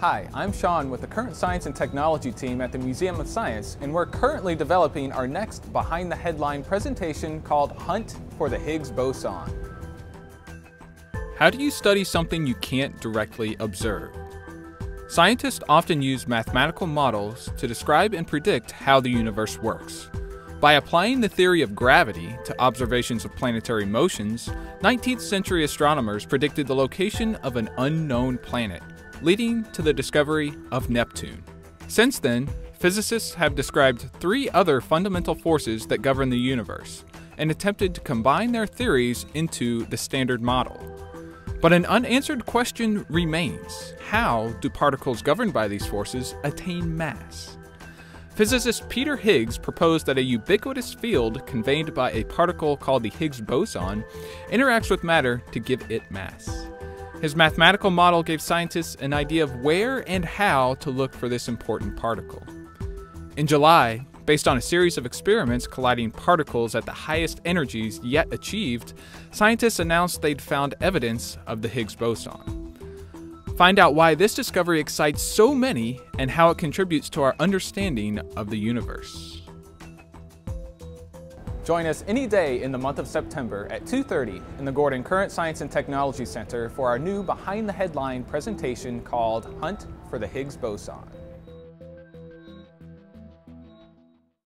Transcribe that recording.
Hi, I'm Sean with the Current Science and Technology team at the Museum of Science, and we're currently developing our next Behind the Headline presentation called Hunt for the Higgs Boson. How do you study something you can't directly observe? Scientists often use mathematical models to describe and predict how the universe works. By applying the theory of gravity to observations of planetary motions, 19th century astronomers predicted the location of an unknown planet, leading to the discovery of Neptune. Since then, physicists have described three other fundamental forces that govern the universe and attempted to combine their theories into the Standard Model. But an unanswered question remains how do particles governed by these forces attain mass? Physicist Peter Higgs proposed that a ubiquitous field conveyed by a particle called the Higgs boson interacts with matter to give it mass. His mathematical model gave scientists an idea of where and how to look for this important particle. In July, based on a series of experiments colliding particles at the highest energies yet achieved, scientists announced they'd found evidence of the Higgs boson. Find out why this discovery excites so many and how it contributes to our understanding of the universe. Join us any day in the month of September at 2.30 in the Gordon Current Science and Technology Center for our new Behind the Headline presentation called Hunt for the Higgs Boson.